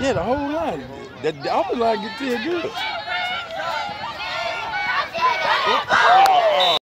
Yeah, the whole line. The, the offensive line get feel good.